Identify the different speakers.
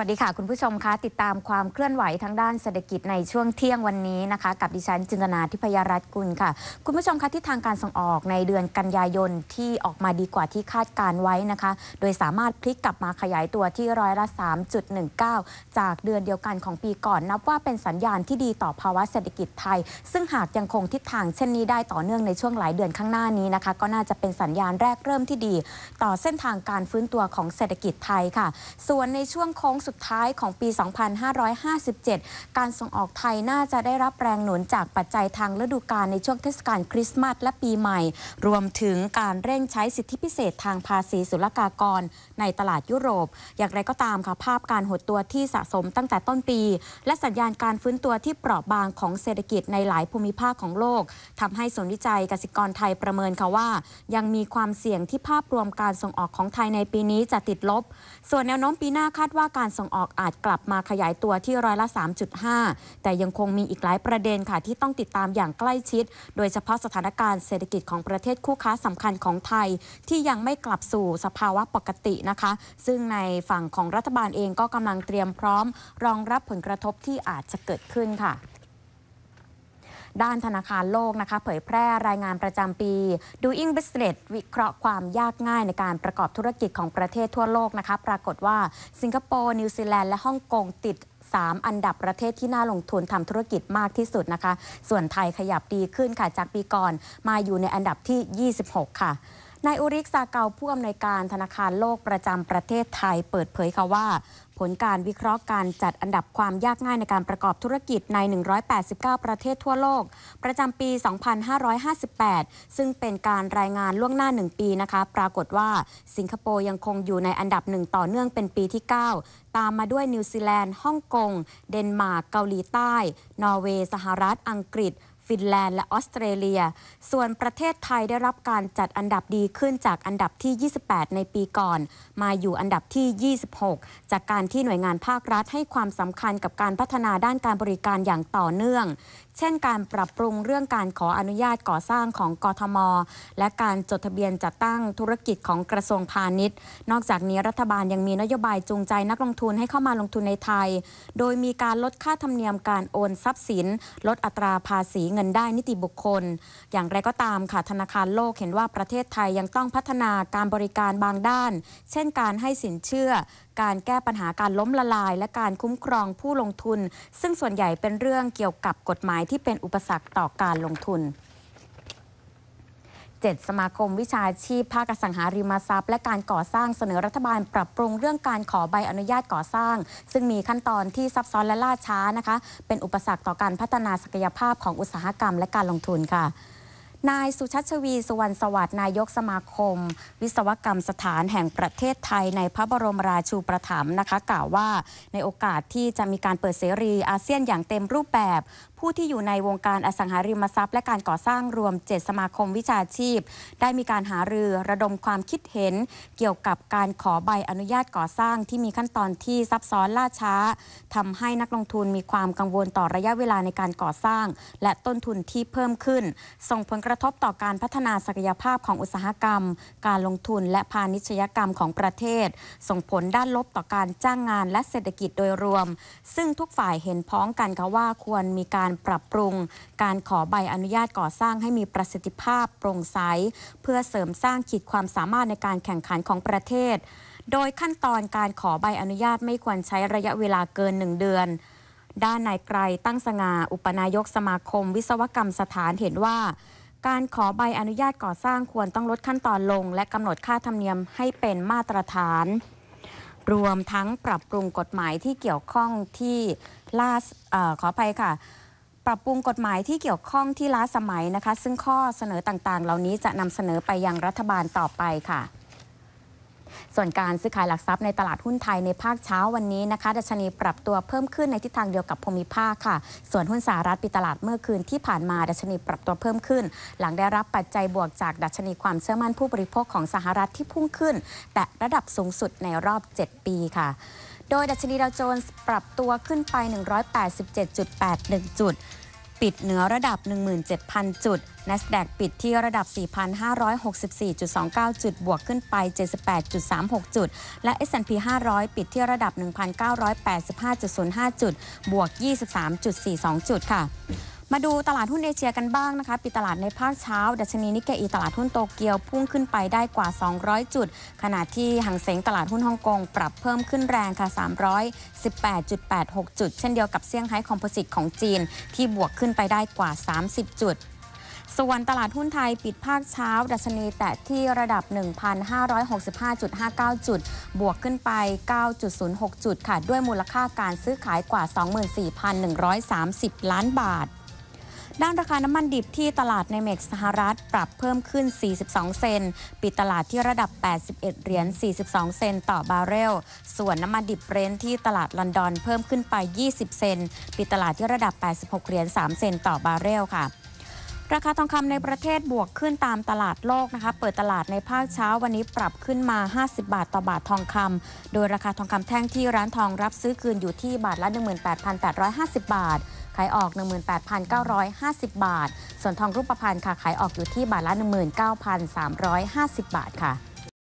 Speaker 1: วัสดีค่ะ คุณผู้ชมคะติดตามความเคลื่อนไหวทางด้านเศรษฐกิจในช่วงเที่ยงวันนี้นะคะ กับดิฉันจินตนาทิพยรัตน์กุลค่ะ คุณผู้ชมคะที่ทางการส่งออกในเดือนกันยายนที่ออกมาดีกว่าที่คาดการไว้นะคะ โดยสามารถพลิกกลับมาขยายตัวที่ร้อยละ 3.19 จากเดือนเดียวกันของปีก่อน นับว่าเป็นสัญญาณที่ดีต่อภาวะเศรษฐกิจไทย ซึ่งหากยังคงทิศทางเช่นนี้ได้ต่อเนื่องในช่วงหลายเดือนข้างหน้านี้นะคะ ก็น่าจะเป็นสัญญาณแรกเริ่มที่ดี ต่อเส้นทางการฟื้นตัวของเศรษฐกิจไทยค่ะ ส่วนในช่วงโค้งสุดท้ายของปี 2557 การส่งออกไทยน่าจะได้รับแรงหนุนจากปัจจัยทางฤดูกาลในช่วงเทศกาลคริสต์มาสและปีใหม่ รวมถึงการเร่งใช้สิทธิพิเศษทางภาษีศุลกากร ในตลาดยุโรป อย่างไรก็ตามค่ะภาพการหดตัวที่สะสมตั้งแต่ต้นปี และสัญญาณการฟื้นตัวที่เปราะบางของเศรษฐกิจในหลายภูมิภาคของโลกทำให้ศูนย์วิจัยกสิกรไทยประเมินค่ะว่า ยังมีความเสี่ยงที่ภาพรวมการส่งออกของไทยในปีนี้จะติดลบ ส่วนแนวโน้มปีหน้าคาดว่าการส่งออกอาจกลับมาขยายตัวที่ร้อยละ 3.5 แต่ยังคงมีอีกหลายประเด็นค่ะที่ต้องติดตามอย่างใกล้ชิด โดยเฉพาะสถานการณ์เศรษฐกิจของประเทศคู่ค้าสำคัญของไทย ที่ยังไม่กลับสู่สภาวะปกตินะคะ ซึ่งในฝั่งของรัฐบาลเองก็กำลังเตรียมพร้อม รองรับผลกระทบที่อาจจะเกิดขึ้นค่ะ ด้านธนาคารโลกนะคะเผยแพร่รายงานประจำปี Doing Business วิเคราะห์ความยากง่ายในการประกอบธุรกิจของประเทศทั่วโลกนะคะปรากฏว่าสิงคโปร์นิวซีแลนด์และฮ่องกงติด3 อันดับประเทศที่น่าลงทุนทำธุรกิจมากที่สุดนะคะ ส่วนไทยขยับดีขึ้นค่ะ จากปีก่อนมาอยู่ในอันดับที่ 26 ค่ะนายอุริกซาเกาผู้อำนวยการธนาคารโลกประจำประเทศไทยเปิดเผยค่ะว่า ผลการวิเคราะห์การจัดอันดับความยากง่ายในการประกอบธุรกิจใน 189 ประเทศทั่วโลก ประจำปี 2558 ซึ่งเป็นการรายงานล่วงหน้า 1 ปีนะคะ ปรากฏว่าสิงคโปร์ยังคงอยู่ในอันดับหนึ่งต่อเนื่องเป็นปีที่9ตามมาด้วยนิวซีแลนด์ ฮ่องกง เดนมาร์ก เกาหลีใต้ นอร์เวย์ สหรัฐ อังกฤษ ฟินแลนด์ และออสเตรเลีย ส่วนประเทศไทยได้รับการจัดอันดับดีขึ้นจากอันดับที่ 28 ในปีก่อน มาอยู่อันดับที่ 26 จากการที่หน่วยงานภาครัฐให้ความสำคัญกับการพัฒนาด้านการบริการอย่างต่อเนื่อง เช่นการปรับปรุงเรื่องการขออนุญาตก่อสร้างของกทม และการจดทะเบียนจัดตั้งธุรกิจของกระทรวงพาณิชย์ นอกจากนี้รัฐบาลยังมีนโยบายจูงใจนักลงทุนให้เข้ามาลงทุนในไทย โดยมีการลดค่าธรรมเนียมการโอนทรัพย์สิน ลดอัตราภาษีเงินได้นิติบุคคล อย่างไรก็ตามค่ะธนาคารโลกเห็นว่าประเทศไทยยังต้องพัฒนาการบริการบางด้าน เช่นการให้สินเชื่อ การแก้ปัญหาการล้มละลาย และการคุ้มครองผู้ลงทุน ซึ่งส่วนใหญ่เป็นเรื่องเกี่ยวกับกฎหมายที่เป็นอุปสรรคต่อการลงทุน7สมาคมวิชาชีพภาคสังหาริมทรัพย์ และการก่อสร้างเสนอรัฐบาลปรับปรุงเรื่องการขอใบอนุญาตก่อสร้าง ซึ่งมีขั้นตอนที่ซับซ้อนและล่าช้านะคะ เป็นอุปสรรคต่อการพัฒนาศักยภาพของอุตสาหกรรมและการลงทุนค่ะ นายสุชัชวีสุวรรณสวัสดิ์นายกสมาคม วิศวกรรมสถานแห่งประเทศไทยในพระบรมราชูปถัมภ์นะคะ กล่าวว่าในโอกาสที่จะมีการเปิดเสรีอาเซียนอย่างเต็มรูปแบบ ผู้ที่อยู่ในวงการอสังหาริมทรัพย์ และการก่อสร้างรวม 7 สมาคมวิชาชีพ ได้มีการหารือระดมความคิดเห็น เกี่ยวกับการขอใบอนุญาตก่อสร้างที่มีขั้นตอนที่ซับซ้อนล่าช้าทำให้นักลงทุนมีความกังวลต่อระยะเวลาในการก่อสร้าง และต้นทุนที่เพิ่มขึ้น ส่งผลกระทบต่อการพัฒนาศักยภาพของอุตสาหกรรม การลงทุนและพาณิชยกรรมของประเทศ ส่งผลด้านลบต่อการจ้างงานและเศรษฐกิจโดยรวม ซึ่งทุกฝ่ายเห็นพ้องกันค่ะว่าควรมีการปรับปรุง การขอใบอนุญาตก่อสร้างให้มีประสิทธิภาพโปร่งใส เพื่อเสริมสร้างขีดความสามารถในการแข่งขันของประเทศ โดยขั้นตอนการขอใบอนุญาตไม่ควรใช้ระยะเวลาเกินหนึ่งเดือนด้านนายไกรตั้งสง่า อุปนายกสมาคม วิศวกรรมสถานเห็นว่า การขอใบอนุญาตก่อสร้างควรต้องลดขั้นตอนลง และกำหนดค่าธรรมเนียมให้เป็นมาตรฐาน รวมทั้งปรับปรุงกฎหมายที่เกี่ยวข้องที่ล่าออขออภัยค่ะ ปรับปรุงกฎหมายที่เกี่ยวข้องที่ล้าสมัยนะคะ ซึ่งข้อเสนอต่างๆ เหล่านี้จะนำเสนอไปยังรัฐบาลต่อไปค่ะ ส่วนการซื้อขายหลักทรัพย์ในตลาดหุ้นไทยในภาคเช้าวันนี้นะคะดัชนีปรับตัวเพิ่มขึ้นในทิศทางเดียวกับภูมิภาคค่ะ ส่วนหุ้นสหรัฐปิดตลาดเมื่อคืนที่ผ่านมาดัชนีปรับตัวเพิ่มขึ้น หลังได้รับปัจจัยบวกจากดัชนีความเชื่อมั่นผู้บริโภคของสหรัฐที่พุ่งขึ้น แต่ระดับสูงสุดในรอบ 7 ปีค่ะโดยดัชนีดาวโจนส์ปรับตัวขึ้นไป 187.81 จุด ปิดเหนือระดับ 17,000 จุด NASDAQ ปิดที่ระดับ 4,564.29 จุด บวกขึ้นไป 78.36 จุด และ S&P 500 ปิดที่ระดับ 1,985.05 จุด บวก 23.42 จุดค่ะ มาดูตลาดหุ้นเอเชียกันบ้างนะคะ ปิดตลาดในภาคเช้า ดัชนีนิกเกอีตลาดหุ้นโตเกียวพุ่งขึ้นไปได้กว่า 200 จุด ขณะที่หังเสงตลาดหุ้นฮ่องกงปรับเพิ่มขึ้นแรงค่ะ 318.86 จุด เช่นเดียวกับเซี่ยงไฮ้คอมโพสิตของจีน ที่บวกขึ้นไปได้กว่า 30 จุดส่วนตลาดหุ้นไทยปิดภาคเช้า ดัชนีแตะที่ระดับ 1,565.59 จุด บวกขึ้นไป 9.06 จุดค่ะ ด้วยมูลค่าการซื้อขายกว่า 24,130 ล้านบาท ด้านราคาน้ำมันดิบที่ตลาดไนเม็กซ์สหรัฐ ปรับเพิ่มขึ้น 42 เซนต์ปิดตลาดที่ระดับ 81 เหรียญ 42 เซนต์ต่อบาร์เรล ส่วนน้ำมันดิบเบรนท์ที่ตลาดลอนดอนเพิ่มขึ้นไป 20 เซนต์ปิดตลาดที่ระดับ 86 เหรียญ 3 เซนต์ต่อบาร์เรลค่ะราคาทองคำในประเทศบวกขึ้นตามตลาดโลกนะคะ เปิดตลาดในภาคเช้าวันนี้ปรับขึ้นมา 50 บาทต่อบาททองคำ โดยราคาทองคำแท่งที่ร้านทองรับซื้อคืนอยู่ที่บาทละ 18,850 บาท ขายออก 18,950 บาท ส่วนทองรูปพรรณค่ะขายออกอยู่ที่บาทละ 19,350 บาทค่ะ